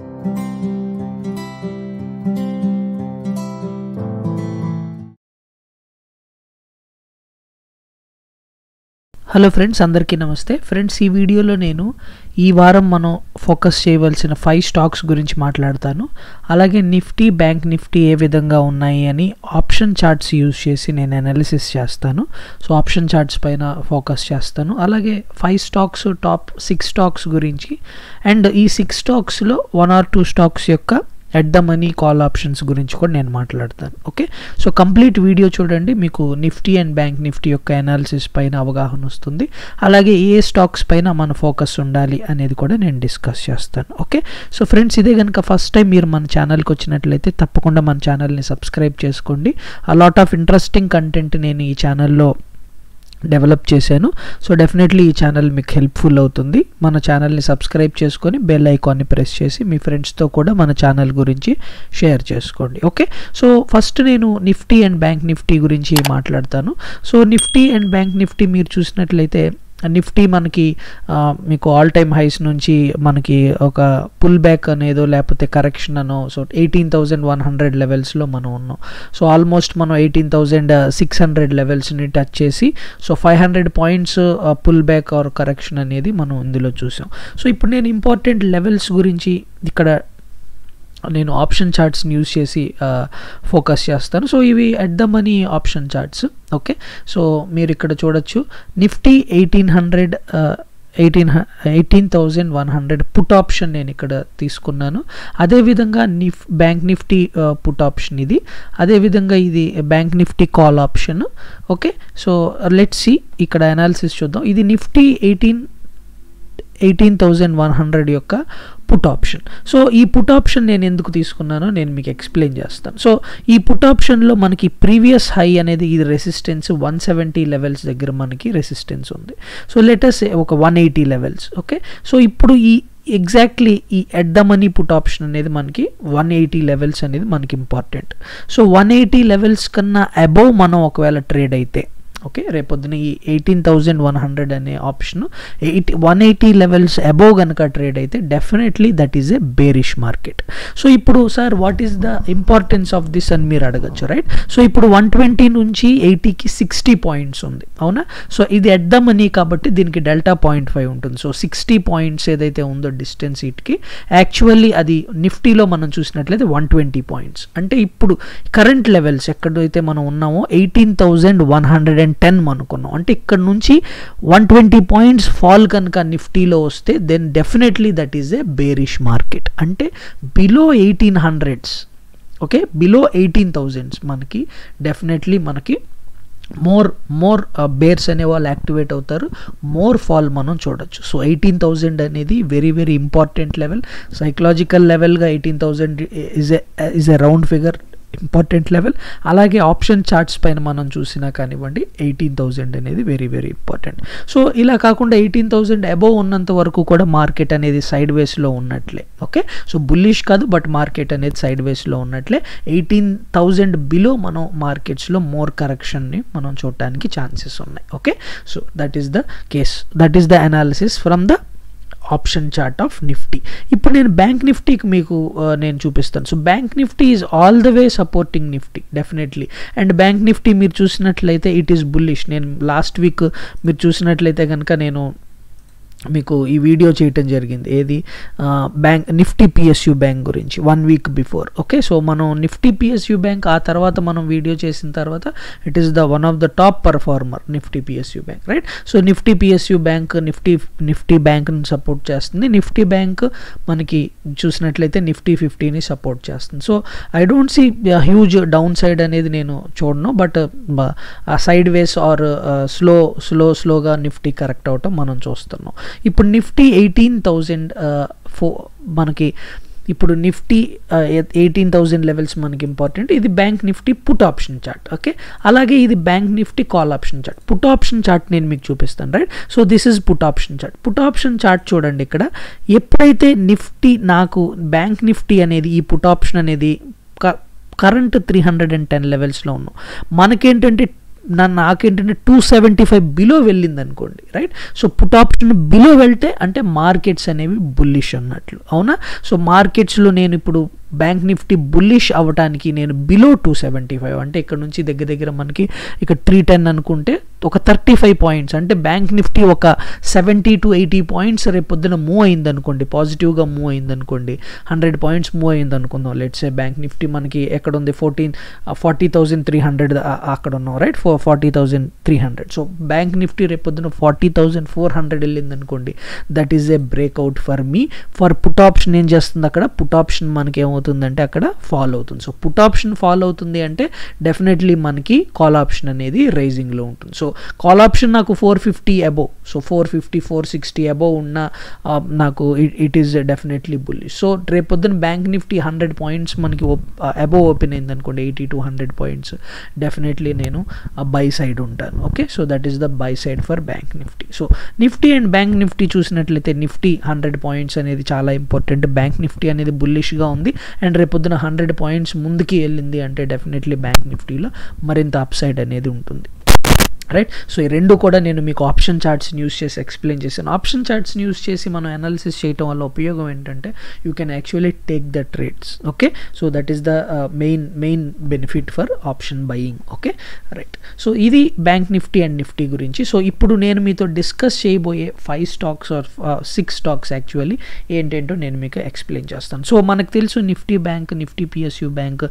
Thank you. Hello friends అందరికీ నమస్తే. Friends ఈ వీడియోలో నేను ఈ వారం మనం ఫోకస్ చేయవలసిన ఫైవ్ స్టాక్స్ గురించి మాట్లాడతాను. అలాగే నిఫ్టీ బ్యాంక్ నిఫ్టీ ఏ విధంగా ఉన్నాయి అని ఆప్షన్ చార్ట్స్ యూజ్ చేసి నేను అనాలిసిస్ చేస్తాను. సో ఆప్షన్ చార్ట్స్ పైన ఫోకస్ చేస్తాను. అలాగే five stocks top six stocks గురించి. అండ్ ఈ సిక్స్ స్టాక్స్లో వన్ ఆర్ టూ స్టాక్స్ యొక్క at the money call options గురించి కూడా నేను మాట్లాడతాను. ఓకే సో కంప్లీట్ వీడియో చూడండి. మీకు నిఫ్టీ అండ్ బ్యాంక్ నిఫ్టీ యొక్క అనాలిసిస్ పైన అవగాహన వస్తుంది. అలాగే ఏ స్టాక్స్ పైన మన ఫోకస్ ఉండాలి అనేది కూడా నేను డిస్కస్ చేస్తాను. ఓకే సో ఫ్రెండ్స్ ఇదే కనుక ఫస్ట్ టైం మీరు మన ఛానల్కి వచ్చినట్లయితే తప్పకుండా మన ఛానల్ని సబ్స్క్రైబ్ చేసుకోండి. ఆ లాట్ ఆఫ్ ఇంట్రెస్టింగ్ కంటెంట్ నేను ఈ ఛానల్లో డెవలప్ చేశాను. సో డెఫినెట్లీ ఈ ఛానల్ మీకు హెల్ప్ఫుల్ అవుతుంది. మన ఛానల్ని సబ్స్క్రైబ్ చేసుకొని బెల్ ఐకాన్ని ప్రెస్ చేసి మీ ఫ్రెండ్స్తో కూడా మన ఛానల్ గురించి షేర్ చేసుకోండి. ఓకే? సో ఫస్ట్ నేను నిఫ్టీ అండ్ బ్యాంక్ నిఫ్టీ గురించి మాట్లాడతాను. So Nifty and Bank Nifty మీరు చూసినట్లయితే నిఫ్టీ మనకి మీకు ఆల్ టైమ్ హైస్ నుంచి మనకి ఒక పుల్ బ్యాక్ అనేదో లేకపోతే కరెక్షన్ అనో so eighteen thousand one hundred లెవెల్స్లో మనం ఉన్నాం. సో ఆల్మోస్ట్ మనం ఎయిటీన్ థౌజండ్ సిక్స్ హండ్రెడ్ లెవెల్స్ని టచ్ చేసి so five hundred points pull back or correction అనేది మనం ఇందులో చూసాం. సో ఇప్పుడు నేను ఇంపార్టెంట్ లెవెల్స్ గురించి ఇక్కడ నేను ఆప్షన్ చార్ట్స్ని యూజ్ చేసి ఫోకస్ చేస్తాను. సో ఇవి at the money option charts. Okay? So మీరు ఇక్కడ చూడొచ్చు. Nifty eighteen hundred eighteen eighteen thousand one hundred put option నేను ఇక్కడ తీసుకున్నాను. అదేవిధంగా NIRF bank Nifty put option ఇది. అదేవిధంగా ఇది Bank Nifty call option. Okay? So let see. ఇక్కడ అనాలిసిస్ చూద్దాం. ఇది Nifty eighteen eighteen thousand one hundred యొక్క పుట్ ఆప్షన్ సో ఈ పుట్ ఆప్షన్ నేను ఎందుకు తీసుకున్నానో నేను మీకు ఎక్స్ప్లెయిన్ చేస్తాను. సో ఈ పుట్ ఆప్షన్లో మనకి ప్రీవియస్ హై అనేది ఇది రెసిస్టెన్స్ వన్ సెవెంటీ లెవెల్స్ దగ్గర మనకి రెసిస్టెన్స్ ఉంది. సో లెటస్ ఒక one eighty levels okay so ఇప్పుడు ఈ ఎగ్జాక్ట్లీ ఈ at the money put option అనేది మనకి వన్ ఎయిటీ లెవెల్స్ అనేది మనకి important so one eighty levels కన్నా అబోవ్ మనం ఒకవేళ ట్రేడ్ అయితే ఓకే రేపొద్దున ఈ ఎయిటీన్ థౌజండ్ వన్ హండ్రెడ్ అనే option eighty one eighty levels above కనుక ట్రేడ్ అయితే definitely that is a bearish market so ఇప్పుడు sir what is the importance of this అని మీరు అడగచ్చు రైట్ సో ఇప్పుడు వన్ ట్వంటీ నుంచి ఎయిటీకి సిక్స్టీ పాయింట్స్ ఉంది అవునా? సో ఇది ఎట్ ద మనీ కాబట్టి దీనికి డెల్టా పాయింట్ ఫైవ్ ఉంటుంది. సో సిక్స్టీ పాయింట్స్ ఏదైతే ఉందో డిస్టెన్స్ ఇట్కి యాక్చువల్లీ అది నిఫ్టీలో మనం చూసినట్లయితే వన్ ట్వంటీ పాయింట్స్ అంటే ఇప్పుడు కరెంట్ లెవెల్స్ ఎక్కడైతే మనం ఉన్నామో eighteen thousand one hundred and ten అనుకున్నాం. అంటే ఇక్కడ నుంచి వన్ ట్వంటీ పాయింట్స్ ఫాల్ కనుక నిఫ్టీలో వస్తే then definitely that is a bearish market అంటే below eighteen hundreds okay below eighteen thousands మనకి డెఫినెట్లీ మనకి మోర్ మోర్ బేర్స్ అనే వాళ్ళు యాక్టివేట్ అవుతారు. మోర్ ఫాల్ మనం చూడొచ్చు. సో ఎయిటీన్ థౌజండ్ అనేది very very important level psychological లెవెల్గా eighteen thousand is is a round figure important level అలాగే ఆప్షన్ చార్ట్స్ పైన మనం చూసినా కానివ్వండి ఎయిటీన్ థౌజండ్ అనేది వెరీ వెరీ ఇంపార్టెంట్ సో ఇలా కాకుండా ఎయిటీన్ థౌజండ్ అబోవ్ ఉన్నంత వరకు కూడా మార్కెట్ అనేది సైడ్ వేస్లో ఉన్నట్లే. ఓకే సో బుల్లిష్ కాదు బట్ మార్కెట్ అనేది సైడ్ వేస్లో ఉన్నట్లే. ఎయిటీన్ థౌజండ్ బిలో మనం మార్కెట్స్లో మోర్ కరెక్షన్ని మనం చూడటానికి ఛాన్సెస్ ఉన్నాయి. Okay so that is the case that is the analysis from the option chart of Nifty. ఇప్పుడు నేను బ్యాంక్ నిఫ్టీకి మీకు నేను చూపిస్తాను. So Bank Nifty is all the way supporting Nifty definitely and Bank Nifty మీరు చూసినట్లయితే it is bullish నేను last week మీరు చూసినట్లయితే కనుక నేను మీకు ఈ వీడియో చేయటం జరిగింది. ఏది? బ్యాంక్ నిఫ్టీ పిఎస్యు బ్యాంక్ గురించి one week before okay so మనం నిఫ్టీ పిఎస్యు బ్యాంక్ ఆ తర్వాత మనం వీడియో చేసిన తర్వాత it is the one of the top performer Nifty PSU bank right so Nifty PSU bank Nifty Nifty బ్యాంక్ని support చేస్తుంది. Nifty bank మనకి చూసినట్లయితే నిఫ్టీ ఫిఫ్టీని సపోర్ట్ చేస్తుంది. So I don't see huge down side అనేది నేను చూడను. But sideways or slow slow స్లోగా Nifty correct అవటం మనం చూస్తున్నాం. ఇప్పుడు నిఫ్టీ ఎయిటీన్ థౌజండ్ ఫో మనకి ఇప్పుడు నిఫ్టీ ఎయిటీన్ థౌజండ్ లెవెల్స్ మనకి ఇంపార్టెంట్. ఇది Bank Nifty put option chart okay? అలాగే ఇది Bank Nifty call option chart. Put option chart నేను మీకు చూపిస్తాను right? So this is put option chart. Put option chart చూడండి ఇక్కడ. ఎప్పుడైతే నిఫ్టీ నాకు బ్యాంక్ నిఫ్టీ అనేది ఈ పుట్ ఆప్షన్ అనేది current three hundred and ten లెవెల్స్లో ఉన్నాం మనకేంటంటే నన్ను నాకేంటంటే టూ సెవెంటీ ఫైవ్ బిలో వెళ్ళింది అనుకోండి right so put option below వెళ్తే అంటే మార్కెట్స్ అనేవి బుల్లిష్ అన్నట్లు అవునా? సో మార్కెట్స్లో నేను ఇప్పుడు బ్యాంక్ నిఫ్టీ బుల్లిష్ అవ్వడానికి నేను బిలో టూ సెవెంటీ ఫైవ్ అంటే ఇక్కడ నుంచి దగ్గర దగ్గర మనకి ఇక్కడ త్రీ టెన్ అనుకుంటే ఒక థర్టీ ఫైవ్ పాయింట్స్ అంటే బ్యాంక్ నిఫ్టీ ఒక సెవెంటీ టు ఎయిటీ పాయింట్స్ రేపు పొద్దున మూవ్ అయింది అనుకోండి పాజిటివ్గా మూవ్ అయింది అనుకోండి హండ్రెడ్ పాయింట్స్ మూవ్ అయింది అనుకుందాం లెట్స్ ఏ బ్యాంక్ నిఫ్టీ మనకి ఎక్కడ ఉంది fourteen forty thousand three hundred అక్కడ ఉన్నాం right four forty thousand three hundred so Bank Nifty రేపు పొద్దున ఫార్టీ థౌజండ్ ఫోర్ హండ్రెడ్ వెళ్ళింది అనుకోండి that is a breakout for me for put option ఏం చేస్తుంది అక్కడ? పుట్ ఆప్షన్ మనకి ఏమవుతుందంటే అక్కడ ఫాలో అవుతుంది. సో పుట్ ఆప్షన్ ఫాలో అవుతుంది అంటే డెఫినెట్లీ మనకి కాల్ ఆప్షన్ అనేది రైజింగ్లో ఉంటుంది. సో కాల్ ఆప్షన్ నాకు four fifty above so four fifty four sixty above ఉన్న నాకు it is definitely bullish so రేపొద్దున బ్యాంక్ నిఫ్టీ హండ్రెడ్ పాయింట్స్ మనకి అబోవ్ ఓపెన్ అయింది అనుకోండి eighty two hundred points definitely నేను బై సైడ్ ఉంటాను. Okay so that is the buy side for Bank Nifty so Nifty and Bank Nifty చూసినట్లయితే Nifty hundred points అనేది చాలా important bank Nifty అనేది బుల్లిష్గా ఉంది. అండ్ రేపొద్దున హండ్రెడ్ పాయింట్స్ ముందుకి వెళ్ళింది అంటే డెఫినెట్లీ బ్యాంక్ నిఫ్టీలో మరింత అప్సైడ్ అనేది ఉంటుంది. రైట్ సో ఈ రెండు కూడా నేను మీకు ఆప్షన్ చార్ట్స్ని యూస్ చేసి ఎక్స్ప్లెయిన్ చేశాను. ఆప్షన్ చార్ట్స్ని యూస్ చేసి మనం అనాలిసిస్ చేయటం వల్ల ఉపయోగం ఏంటంటే you can actually take the trades okay so that is the main main benefit for option buying okay right so ఇది బ్యాంక్ నిఫ్టీ అండ్ నిఫ్టీ గురించి. సో ఇప్పుడు నేను మీతో డిస్కస్ చేయబోయే five stocks or six stocks actually ఏంటేంటో నేను మీకు ఎక్స్ప్లెయిన్ చేస్తాను. సో మనకు తెలుసు Nifty bank Nifty PSU bank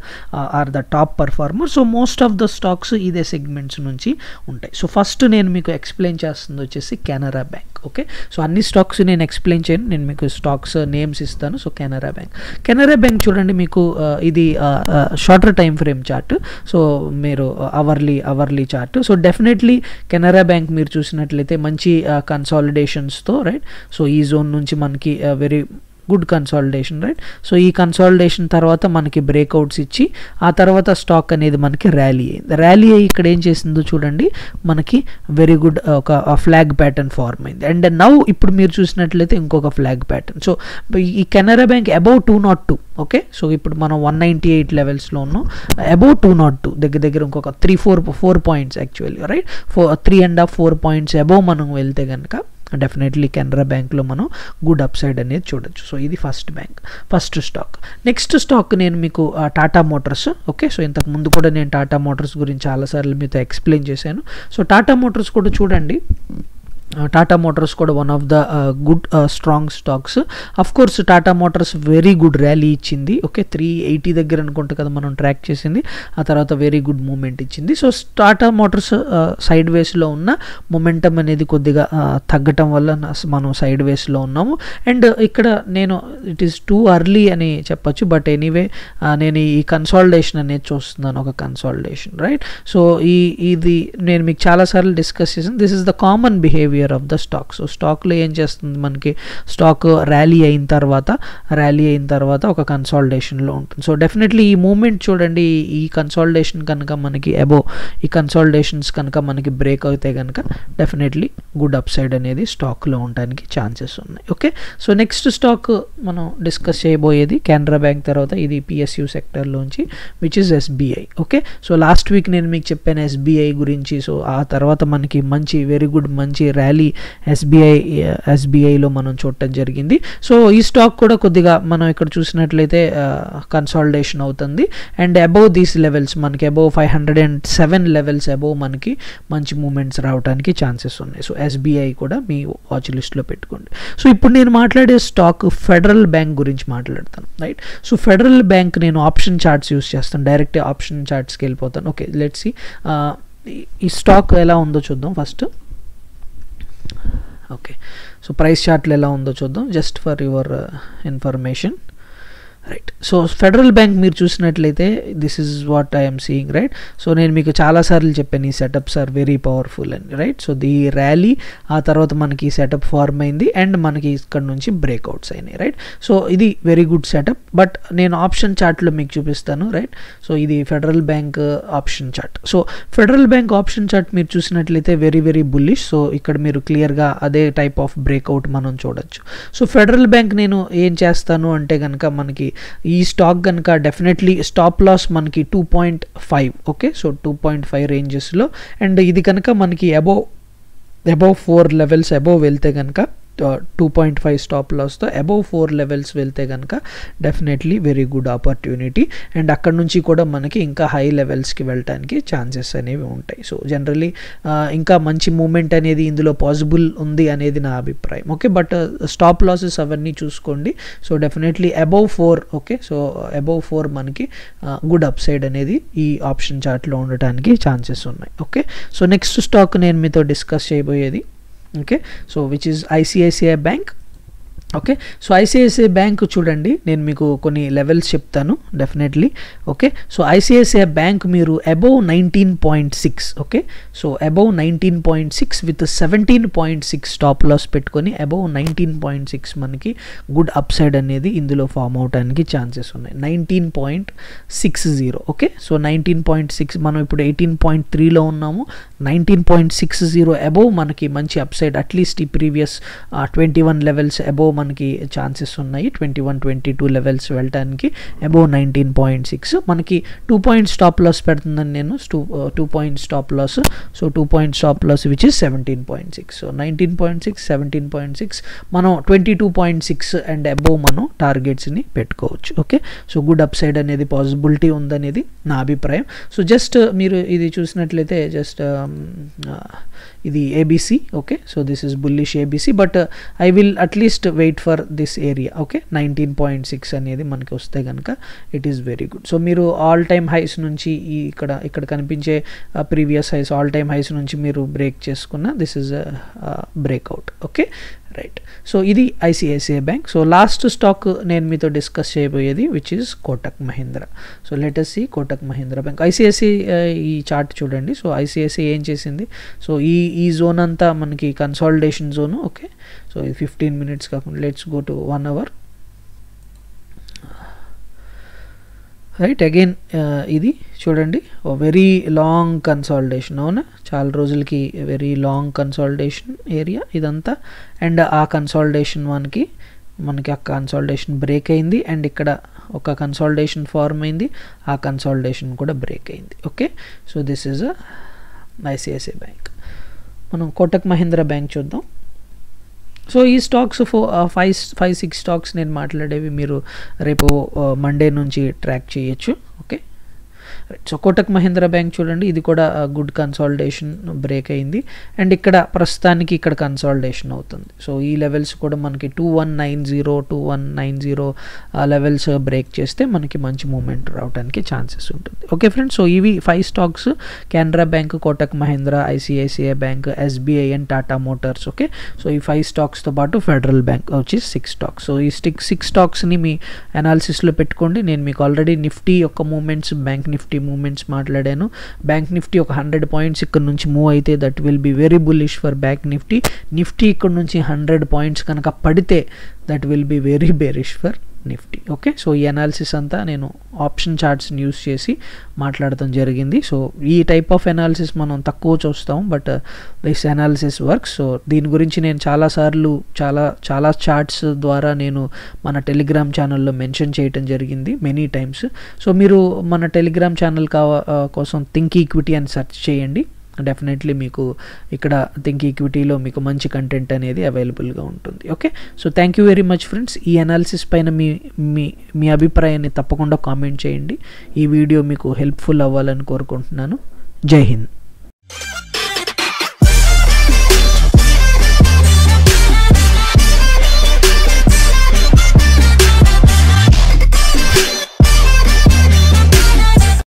are the top performer so most of the stocks ఇదే సెగ్మెంట్స్ నుంచి ఉంటాయి. సో ఫస్ట్ నేను మీకు ఎక్స్ప్లెయిన్ చేస్తుంది వచ్చేసి కెనరా బ్యాంక్ ఓకే సో అన్ని స్టాక్స్ నేను ఎక్స్ప్లెయిన్ చేయను. నేను మీకు స్టాక్స్ నేమ్స్ ఇస్తాను. So Canara bank Canara bank చూడండి మీకు ఇది shorter time frame chart so మీరు hourly hourly chart so definitely Canara bank మీరు చూసినట్లయితే మంచి కన్సాలిడేషన్స్తో రైట్ సో ఈ జోన్ నుంచి మనకి very good consolidation right? So ఈ కన్సాలిడేషన్ తర్వాత మనకి బ్రేక్అవుట్స్ ఇచ్చి ఆ తర్వాత స్టాక్ అనేది మనకి ర్యాలీ అయింది ర్యాలీ అయ్యి ఇక్కడ ఏం చేసిందో చూడండి. మనకి వెరీ గుడ్ ఒక ఫ్లాగ్ ప్యాటర్న్ ఫార్మ్ అయింది. అండ్ నౌ ఇప్పుడు మీరు చూసినట్లయితే ఇంకొక ఫ్లాగ్ ప్యాటర్న్ సో ఈ Canara bank above two naught two okay so ఇప్పుడు మనం వన్ నైంటీ ఎయిట్ లెవెల్స్లో ఉన్నాం. అబౌవ్ టూ నాట్ టూ దగ్గర దగ్గర ఇంకొక three four four points actually right four three and half four points above మనం వెళ్తే కనుక డెఫినెట్లీ కెనరా బ్యాంక్లో మనం గుడ్ అప్ సైడ్ అనేది చూడొచ్చు. సో ఇది first bank first stock next stock నేను మీకు టాటా మోటార్స్ ఓకే సో ఇంతకు ముందు కూడా నేను టాటా మోటార్స్ గురించి చాలాసార్లు మీతో ఎక్స్ప్లెయిన్ చేశాను. సో టాటా మోటార్స్ కూడా చూడండి. Uh, టాటా మోటార్స్ కూడా one of the good strong stocks of course Tata motors very good rally ఇచ్చింది. ఓకే త్రీ ఎయిటీ దగ్గర అనుకుంటా కదా మనం ట్రాక్ చేసింది. ఆ తర్వాత వెరీ గుడ్ మూమెంట్ ఇచ్చింది. సో టాటా మోటార్స్ సైడ్ వేస్లో ఉన్న మొమెంటం అనేది కొద్దిగా uh, తగ్గటం వల్ల మనం సైడ్ వేస్లో ఉన్నాము. అండ్ uh, ఇక్కడ నేను ఇట్ ఈస్ టూ అర్లీ అని చెప్పొచ్చు. బట్ ఎనీవే నేను ఈ కన్సాలిడేషన్ అనేది చూస్తున్నాను. ఒక కన్సాలిడేషన్ రైట్ సో ఈ ఇది నేను మీకు చాలాసార్లు డిస్కస్ చేసాను this is the common behaviour of the stock so స్టాక్లో ఏం చేస్తుంది మనకి? స్టాక్ ర్యాలీ అయిన తర్వాత ర్యాలీ అయిన తర్వాత ఒక కన్సాలిడేషన్లో ఉంటుంది. సో డెఫినెట్లీ ఈ మూమెంట్ చూడండి ఈ కన్సాలిడేషన్ కనుక మనకి అబో ఈ కన్సాలిడేషన్స్ కనుక మనకి బ్రేక్ అయితే కనుక డెఫినెట్లీ గుడ్ అప్ సైడ్ అనేది స్టాక్లో ఉండడానికి ఛాన్సెస్ ఉన్నాయి. ఓకే సో నెక్స్ట్ స్టాక్ మనం డిస్కస్ చేయబోయేది కెనరా బ్యాంక్ తర్వాత ఇది PSU సెక్టర్లోంచి which is SBI okay so last week నేను మీకు చెప్పాను ఎస్బీఐ గురించి. సో ఆ తర్వాత మనకి మంచి వెరీ గుడ్ మంచి ర్యాలీ ఎస్బీఐ ఎస్బీఐలో మనం చూడటం జరిగింది. సో ఈ స్టాక్ కూడా కొద్దిగా మనం ఇక్కడ చూసినట్లయితే కన్సాలిడేషన్ అవుతుంది. అండ్ అబౌవ్ దీస్ లెవెల్స్ మనకి above five hundred and seven levels above మనకి మంచి మూమెంట్స్ రావడానికి ఛాన్సెస్ ఉన్నాయి. సో ఎస్బీఐ కూడా మీ వాచ్ లిస్ట్లో పెట్టుకోండి. సో ఇప్పుడు నేను మాట్లాడే స్టాక్ ఫెడరల్ బ్యాంక్ గురించి మాట్లాడతాను రైట్? సో ఫెడరల్ బ్యాంక్ నేను ఆప్షన్ చార్ట్స్ యూస్ చేస్తాను డైరెక్ట్ ఆప్షన్ చార్ట్స్కి వెళ్ళిపోతాను. ఓకే లెట్స్ ఈ స్టాక్ ఎలా ఉందో చూద్దాం ఫస్ట్. ఓకే సో ప్రైస్ చార్ట్లు ఎలా ఉందో చూద్దాం. Just for your information right so federal bank మీరు చూసినట్లయితే this is what I'm seeing right so నేను మీకు చాలాసార్లు చెప్పాను ఈ సెటప్స్ ఆర్ వెరీ పవర్ఫుల్ అని రైట్ సో ది ర్యాలీ ఆ తర్వాత మనకి ఈ సెటప్ ఫార్మ్ అయింది అండ్ మనకి ఇక్కడ నుంచి బ్రేక్అవుట్స్ అయినాయి రైట్ సో ఇది వెరీ గుడ్ సెటప్ బట్ నేను ఆప్షన్ చార్ట్లో మీకు చూపిస్తాను రైట్ సో ఇది federal bank option chart so federal bank option chart మీరు చూసినట్లయితే వెరీ వెరీ బుల్లిష్ సో ఇక్కడ మీరు క్లియర్గా అదే టైప్ ఆఫ్ బ్రేక్అవుట్ మనం చూడొచ్చు. సో ఫెడరల్ బ్యాంక్ నేను ఏం చేస్తాను అంటే కనుక మనకి ఈ స్టాక్ కనుక డెఫినెట్లీ స్టాప్ లాస్ మనకి two point five okay so two point five రేంజెస్లో and ఇది కనుక మనకి above above four levels above వెళ్తే కనుక టూ పాయింట్ ఫైవ్ స్టాప్ లాస్తో అబౌవ్ ఫోర్ లెవెల్స్ వెళ్తే కనుక definitely very good opportunity and అక్కడ నుంచి కూడా మనకి ఇంకా హై లెవెల్స్కి వెళ్ళటానికి ఛాన్సెస్ అనేవి ఉంటాయి. సో జనరలీ ఇంకా మంచి మూమెంట్ అనేది ఇందులో పాసిబుల్ ఉంది అనేది నా అభిప్రాయం. ఓకే బట్ స్టాప్ లాసెస్ అవన్నీ చూసుకోండి. So definitely above four okay so above four మనకి గుడ్ అప్ సైడ్ అనేది ఈ ఆప్షన్ చార్ట్లో ఉండటానికి ఛాన్సెస్ ఉన్నాయి. ఓకే సో నెక్స్ట్ స్టాక్ నేను మీతో డిస్కస్ చేయబోయేది okay so which is ICICI bank okay? So ICICI bank చూడండి. నేను మీకు కొన్ని లెవెల్స్ చెప్తాను definitely. Okay? So ICICI bank మీరు above nineteen point six okay? So above nineteen point six with seventeen point six stop loss పెట్టుకొని above nineteen point six మనకి good up side అనేది ఇందులో ఫామ్ అవడానికి ఛాన్సెస్ ఉన్నాయి. Nineteen point six zero okay? So nineteen point six మనం ఇప్పుడు eighteen point త్రీలో ఉన్నాము. Nineteen point six zero above మనకి మంచి అప్ సైడ్ అట్లీస్ట్ ఈ previous twenty one levels above మనకి ఛాన్సెస్ ఉన్నాయి. Twenty one twenty two levels వెళ్ళటానికి అబౌవ్ నైన్టీన్ పాయింట్ సిక్స్ మనకి టూ పాయింట్ స్టాప్ లాస్ పెడుతుందని నేను two two point stop loss so two point stop loss which is seventeen point six so nineteen point six seventeen point six మనం twenty two point six and above మనం టార్గెట్స్ని పెట్టుకోవచ్చు. Okay so good up side అనేది possibility ఉందనేది నా అభిప్రాయం. So just మీరు ఇది చూసినట్లయితే జస్ట్ ఇది ABC okay so this is bullish ABC but I will at least wait for this area okay nineteen point six అనేది మనకి వస్తే కనుక it is very good so మీరు ఆల్ టైమ్ హైస్ నుంచి ఈ ఇక్కడ ఇక్కడ కనిపించే previous highs all time highs నుంచి మీరు బ్రేక్ చేసుకున్న this is breakout okay right so ఇది ICICI bank so last stock నేను మీతో డిస్కస్ చేయబోయేది which is Kotak Mahindra so let's see Kotak Mahindra bank ICICI ఈ చార్ట్ చూడండి. సో ఐసిఐసిఐ ఏం చేసింది? సో ఈ ఈ జోన్ అంతా మనకి కన్సాలిడేషన్ జోను ఓకే సో ఇది ఫిఫ్టీన్ మినిట్స్ కాకుండా let's go to one hour right again uh, ఇది చూడండి. వెరీ లాంగ్ కన్సాలిడేషన్ అవునా? చాలా రోజులకి వెరీ లాంగ్ కన్సాలిడేషన్ ఏరియా ఇదంతా. అండ్ ఆ కన్సాలిడేషన్ మనకి మనకి ఆ కన్సాలిడేషన్ బ్రేక్ అయింది. అండ్ ఇక్కడ ఒక కన్సాలిడేషన్ ఫార్మ్ అయింది. ఆ కన్సాలిడేషన్ కూడా బ్రేక్ అయింది. Okay so this is ICICI bank మనం కోటక్ మహీంద్ర బ్యాంక్ చూద్దాం. సో ఈ stocks four five five six stocks నేను మాట్లాడేవి మీరు రేపు మండే నుంచి ట్రాక్ చేయొచ్చు. Okay so Kotak Mahindra bank చూడండి ఇది కూడా గుడ్ కన్సాలిడేషన్ బ్రేక్ అయింది. అండ్ ఇక్కడ ప్రస్తుతానికి ఇక్కడ కన్సాలిడేషన్ అవుతుంది. సో ఈ లెవెల్స్ కూడా మనకి two one nine zero two one nine zero levels break చేస్తే మనకి మంచి మూమెంట్ రావడానికి ఛాన్సెస్ ఉంటుంది. ఓకే ఫ్రెండ్స్ సో ఇవి five stocks Canara bank Kotak Mahindra ICICI bank SBI and Tata motors okay so ఈ ఫైవ్ స్టాక్స్తో పాటు ఫెడరల్ బ్యాంక్ వచ్చి సిక్స్ స్టాక్స్ సో ఈ స్టిక్ సిక్స్ స్టాక్స్ని మీ అనాలిసిస్లో పెట్టుకోండి. నేను మీకు ఆల్రెడీ నిఫ్టీ యొక్క movements bank Nifty Nifty movements మాట్లాడాను. బ్యాంక్ నిఫ్టీ ఒక హండ్రెడ్ పాయింట్స్ ఇక్కడ నుంచి మూవ్ అయితే that will be very bullish for bank Nifty Nifty ఇక్కడ నుంచి హండ్రెడ్ పాయింట్స్ కనుక పడితే that will be very bearish for Nifty okay so ఈ అనాలిసిస్ అంతా నేను ఆప్షన్ చార్ట్స్ని యూస్ చేసి మాట్లాడటం జరిగింది. సో ఈ టైప్ ఆఫ్ అనాలిసిస్ మనం తక్కువ చూస్తాం but this analysis work so దీని గురించి నేను చాలాసార్లు చాలా చాలా చార్ట్స్ ద్వారా నేను మన టెలిగ్రామ్ ఛానల్లో మెన్షన్ చేయటం జరిగింది మెనీ టైమ్స్ సో మీరు మన టెలిగ్రామ్ ఛానల్ కావ uh, కోసం థింక్ ఈక్విటీ అని సెర్చ్ చేయండి. డెఫినెట్లీ మీకు ఇక్కడ థింక్ ఈక్విటీలో మీకు మంచి కంటెంట్ అనేది అవైలబుల్గా ఉంటుంది. Okay so thank you very much friends ఈ అనాలిసిస్ పైన మీ మీ మీ అభిప్రాయాన్ని తప్పకుండా కామెంట్ చేయండి. ఈ వీడియో మీకు హెల్ప్ఫుల్ అవ్వాలని కోరుకుంటున్నాను. జై హింద్.